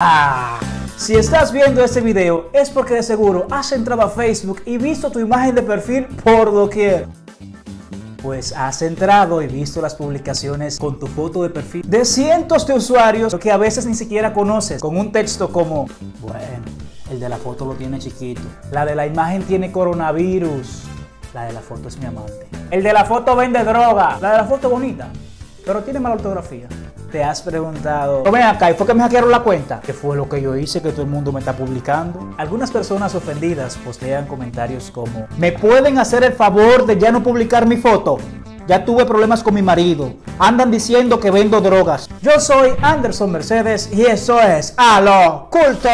Ah, si estás viendo este video es porque de seguro has entrado a Facebook y visto tu imagen de perfil por doquier. Pues has entrado y visto las publicaciones con tu foto de perfil de cientos de usuarios que a veces ni siquiera conoces, con un texto como, bueno, el de la foto lo tiene chiquito, la de la imagen tiene coronavirus, la de la foto es mi amante, el de la foto vende droga, la de la foto bonita, pero tiene mala ortografía. Te has preguntado, ven acá, ¿y fue que me hackearon la cuenta? ¿Qué fue lo que yo hice que todo el mundo me está publicando? Algunas personas ofendidas postean comentarios como, ¿me pueden hacer el favor de ya no publicar mi foto? Ya tuve problemas con mi marido. Andan diciendo que vendo drogas. Yo soy Anderson Mercedes y eso es A lo Culto.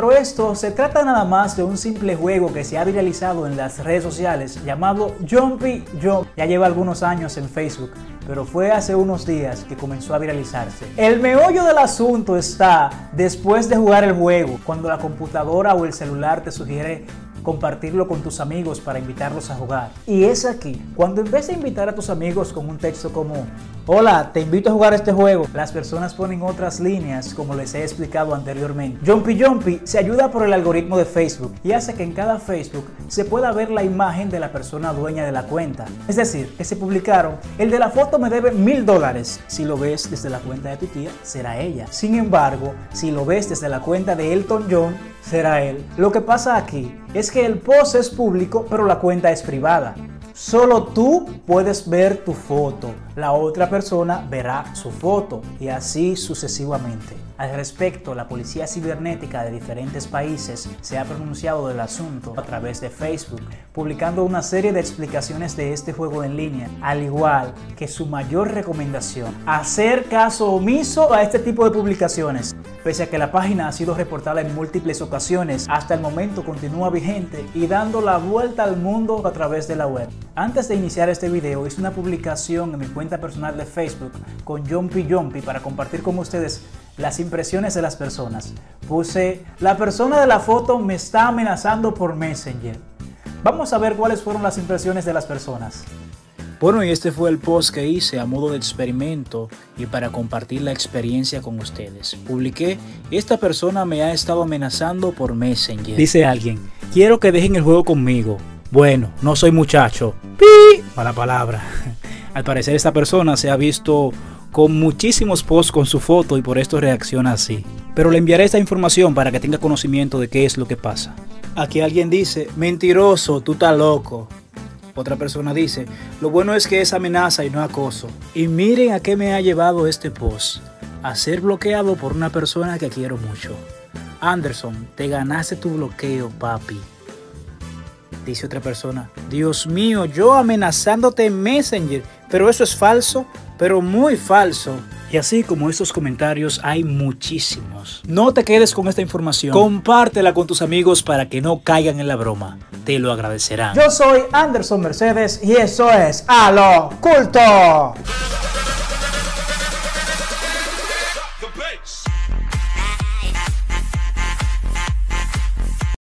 Pero esto se trata nada más de un simple juego que se ha viralizado en las redes sociales llamado Jumpy Jump. Ya lleva algunos años en Facebook, pero fue hace unos días que comenzó a viralizarse. El meollo del asunto está después de jugar el juego, cuando la computadora o el celular te sugiere compartirlo con tus amigos para invitarlos a jugar. Y es aquí, cuando en vez de invitar a tus amigos con un texto como Hola, te invito a jugar este juego. Las personas ponen otras líneas, como les he explicado anteriormente. Jumpy Jumpy se ayuda por el algoritmo de Facebook y hace que en cada Facebook se pueda ver la imagen de la persona dueña de la cuenta. Es decir, que se publicaron, el de la foto me debe mil dólares. Si lo ves desde la cuenta de tu tía, será ella. Sin embargo, si lo ves desde la cuenta de Elton John, será él. Lo que pasa aquí es que el post es público, pero la cuenta es privada. Solo tú puedes ver tu foto, la otra persona verá su foto y así sucesivamente. Al respecto, la Policía Cibernética de diferentes países se ha pronunciado del asunto a través de Facebook, publicando una serie de explicaciones de este juego en línea, al igual que su mayor recomendación, hacer caso omiso a este tipo de publicaciones. Pese a que la página ha sido reportada en múltiples ocasiones, hasta el momento continúa vigente y dando la vuelta al mundo a través de la web. Antes de iniciar este video hice una publicación en mi cuenta personal de Facebook con Jumpy Jumpy para compartir con ustedes las impresiones de las personas. Puse, la persona de la foto me está amenazando por Messenger. Vamos a ver cuáles fueron las impresiones de las personas. Bueno, y este fue el post que hice a modo de experimento y para compartir la experiencia con ustedes. Publiqué, esta persona me ha estado amenazando por Messenger. Dice alguien, quiero que dejen el juego conmigo. Bueno, no soy muchacho. ¡Pi! Mala palabra. Al parecer esta persona se ha visto con muchísimos posts con su foto y por esto reacciona así. Pero le enviaré esta información para que tenga conocimiento de qué es lo que pasa. Aquí alguien dice, mentiroso, tú estás loco. Otra persona dice, lo bueno es que es amenaza y no acoso. Y miren a qué me ha llevado este post. A ser bloqueado por una persona que quiero mucho. Anderson, te ganaste tu bloqueo, papi. Dice otra persona, Dios mío, yo amenazándote en Messenger, pero eso es falso pero muy falso. Y así como estos comentarios hay muchísimos. No te quedes con esta información. Compártela con tus amigos para que no caigan en la broma. Te lo agradecerán. Yo soy Anderson Mercedes y eso es A lo Culto.